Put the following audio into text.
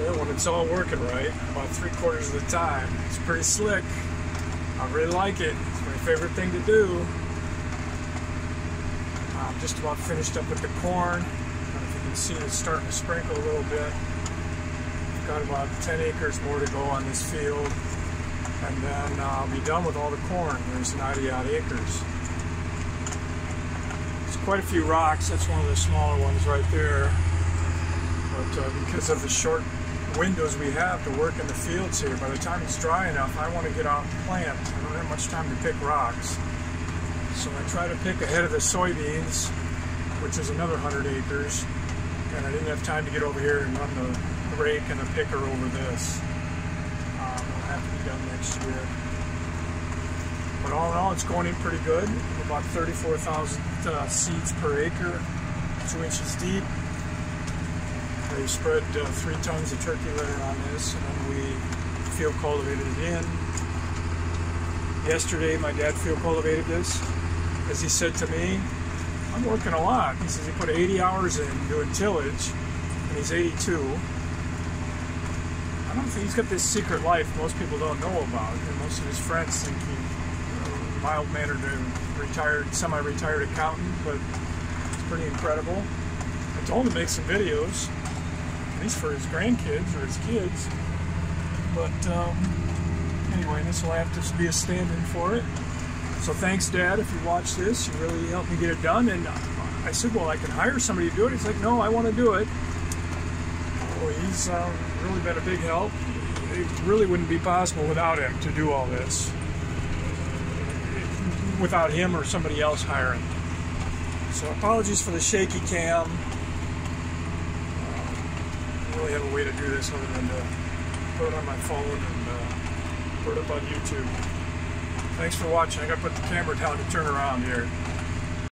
it when it's all working right, about three quarters of the time. It's pretty slick. I really like it. It's my favorite thing to do. I'm just about finished up with the corn. If you can see it's starting to sprinkle a little bit. I've Got about 10 acres more to go on this field. And then uh, I'll be done with all the corn. There's 90 odd acres. Quite a few rocks. That's one of the smaller ones right there. But uh, because of the short windows we have to work in the fields here, by the time it's dry enough, I want to get out and plant. I don't have much time to pick rocks. So I try to pick ahead of the soybeans, which is another 100 acres. And I didn't have time to get over here and run the rake and the picker over this. Um, it'll have to be done next year. But all in all, it's going in pretty good. About 34,000 uh, seeds per acre, two inches deep. They spread uh, three tons of turkey litter on this, and we field cultivated it in. Yesterday, my dad field cultivated this. As he said to me, I'm working a lot. He says he put 80 hours in doing tillage, and he's 82. I don't think he's got this secret life most people don't know about, and most of his friends think he's a mild-mannered, retired, semi-retired accountant, but it's pretty incredible. I told him to make some videos, at least for his grandkids or his kids. But um, anyway, this will have to be a stand-in for it. So thanks, Dad, if you watch this. You really helped me get it done. And I said, well, I can hire somebody to do it. He's like, no, I want to do it. Well, he's uh, really been a big help. It really wouldn't be possible without him to do all this. Without him or somebody else hiring. So apologies for the shaky cam. Have a way to do this other than to put it on my phone and uh, put it up on YouTube. Thanks for watching. I gotta put the camera down to turn around here.